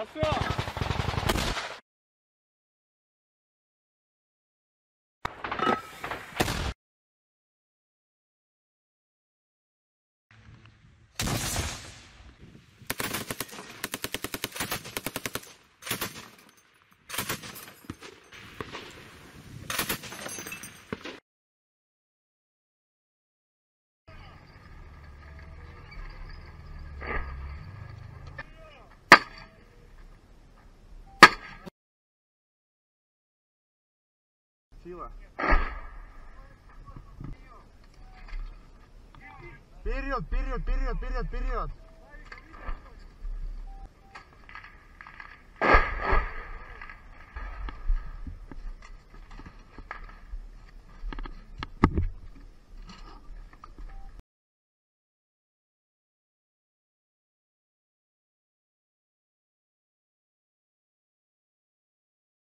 Хорошо. Сила. Вперед, вперед, вперед, вперед, вперед.